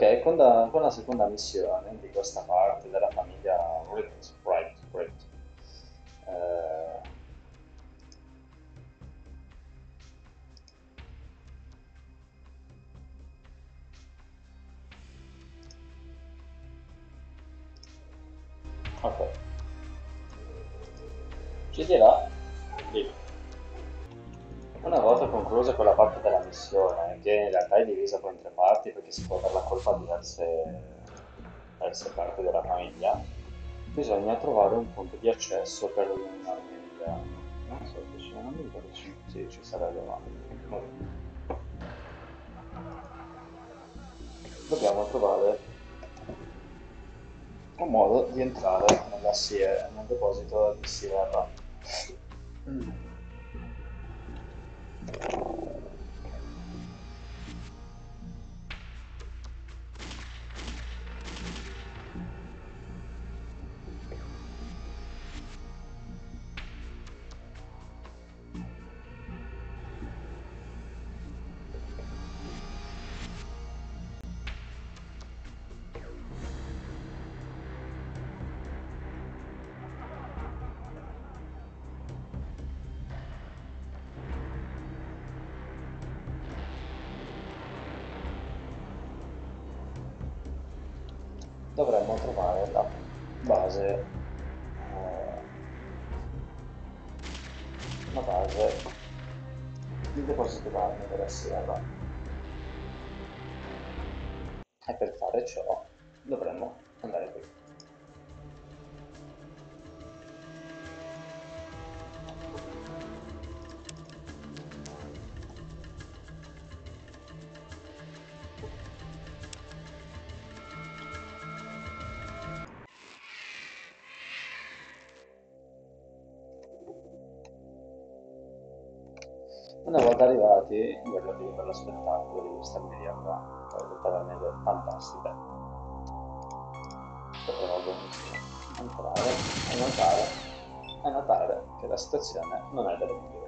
Ok, con la, con la seconda missione di questa parte della famiglia Wright, Ritt, eh, ok, ci dirà di una volta conclusa quella parte della missione, che in realtà è divisa poi in tre parti perché si può dare la colpa a diverse, diverse parti della famiglia, bisogna trovare un punto di accesso per un'armeria. Non so se c'è, non mi ricordo sì, ci sarebbe, ma. Dobbiamo trovare un modo di entrare nella nel deposito di Sierra. Mm. Dovremmo trovare la base eh, la base di deposito d'armi della Sierra e per fare ciò dovremmo andare qui Una volta arrivati, guarda lì per lo spettacolo di questa media qua, veramente fantastica. Benissimo entrare e notare, e notare che la situazione non è delle migliori.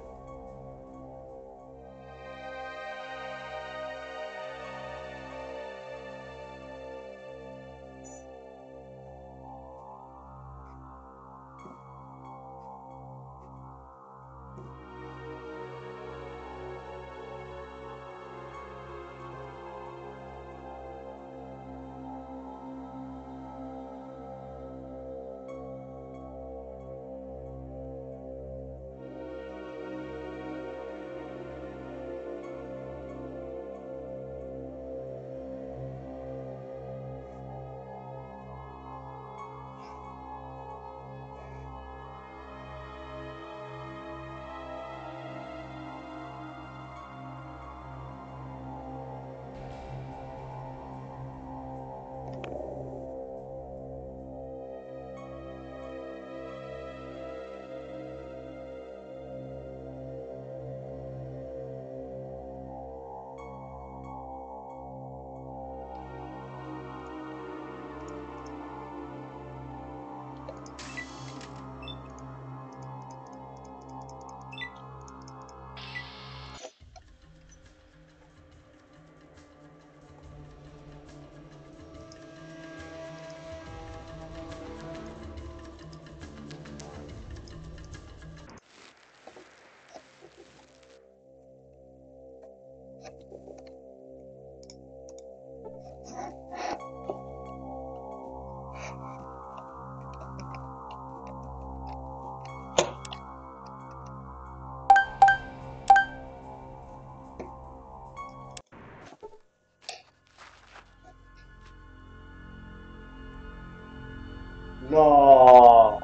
No!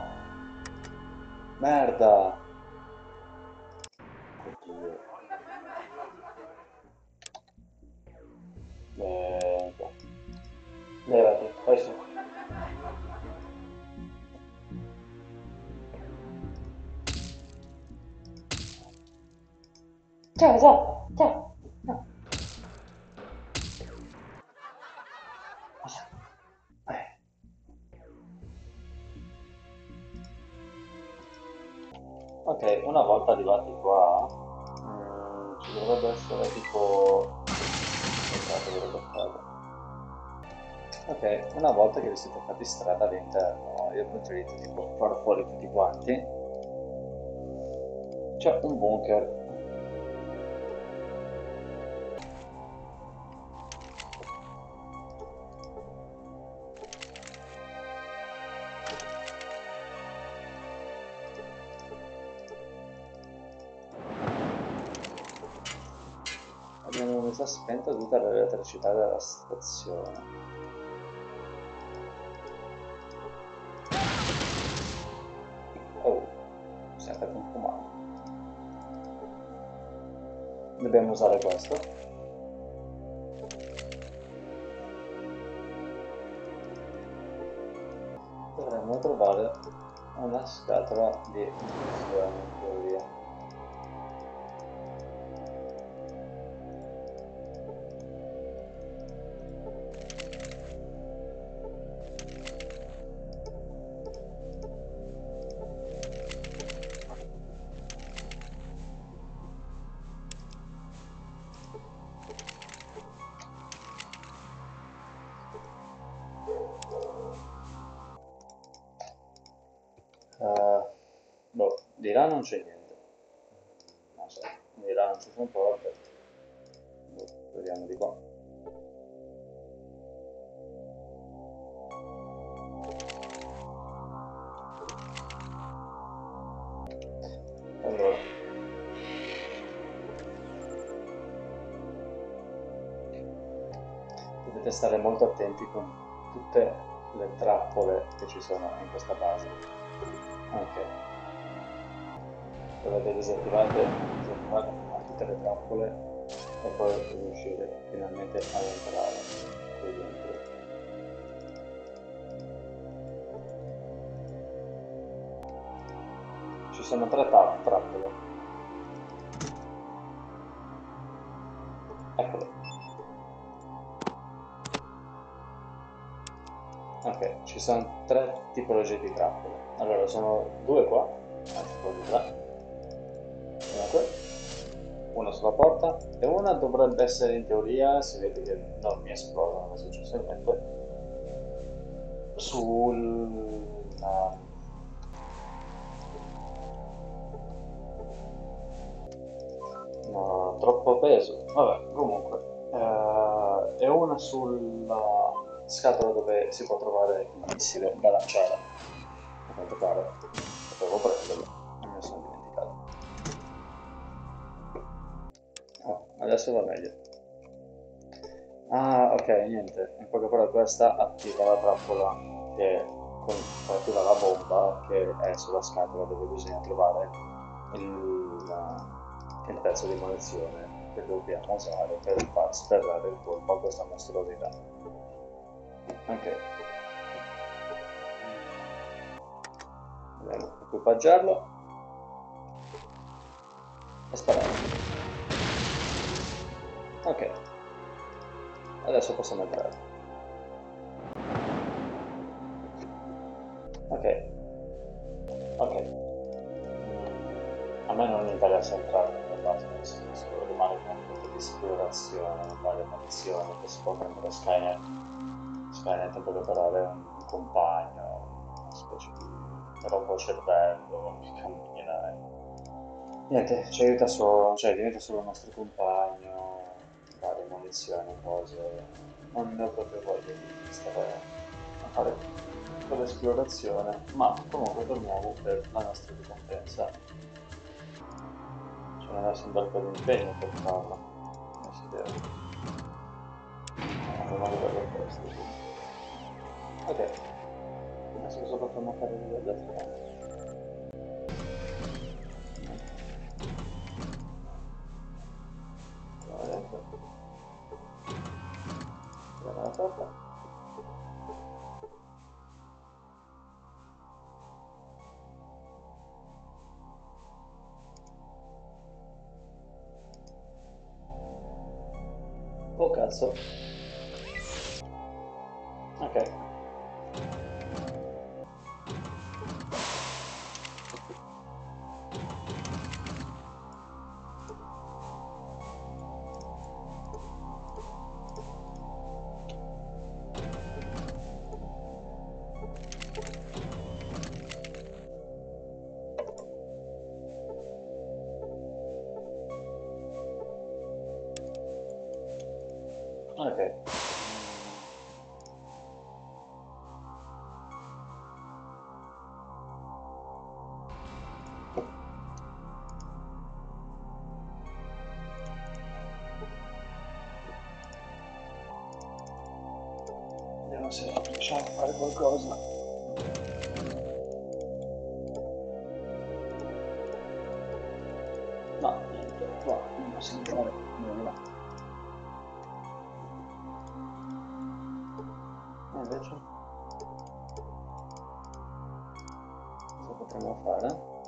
Merda! Ok, una volta arrivati qua, mm, ci dovrebbe essere tipo... Ok, una volta che vi siete fatti strada all'interno, io preferito tipo far fuori tutti quanti. C'è un bunker. Un'unità spenta tutta l'elettricità della stazione. Oh, si è fatto un comando. Dobbiamo usare questo. Dovremmo trovare una scatola di munizioni in teoria. Di là non c'è niente. Non so, di là non ci sono porte. Boh, vediamo di qua. Allora. Dovete stare molto attenti con tutte le trappole che ci sono in questa base. Ok. Dovete disattivare, disattivare tutte le trappole e poi riuscire finalmente ad entrare qui dentro. Ci sono tre tra- trappole. Eccole. Ok, ci sono tre tipologie di trappole. Allora, sono due qua, anzi quasi tre. Sulla porta e una dovrebbe essere in teoria, si vede che non mi esplodono, ma successivamente, sul... ah, No, troppo peso. Vabbè, comunque. eh, è una sulla scatola dove si può trovare il missile da lanciare. A quanto pare. Dovevo prenderlo. Adesso va meglio. Ah, ok, niente. In poche parole questa attiva la trappola che attiva la bomba che è sulla scatola dove bisogna trovare il, il pezzo di munizione che dobbiamo usare per far sferrare il colpo a questa mostruosità. Ok. Andiamo equipaggiarlo e sparare. Ok. Adesso possiamo entrare. Ok. Ok. A me non interessa entrare nella base, nel senso rimane comunque di esplorazione, varie munizioni che si può prendere Skynet. Skynet in poche parole è un, un compagno, una specie di robot cervello che cammina. e- Niente, ci aiuta solo, cioè diventa solo il nostro compagno, munizioni, cose. Non ne ho proprio voglia di stare a fare quell'esplorazione, ma comunque torniamo per la nostra ricompensa. Ci deve essere un bel po' di impegno per farlo, come si deve. Ah, non avevo per questo. Ok, adesso cosa potremmo fare di bello? Andiamo Oh cazzo. Ok. Vediamo se riusciamo a fare qualcosa. No, niente, qua non possiamo fare nulla. E invece? Cosa potremmo fare?